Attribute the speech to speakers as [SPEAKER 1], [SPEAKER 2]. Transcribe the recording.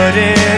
[SPEAKER 1] would it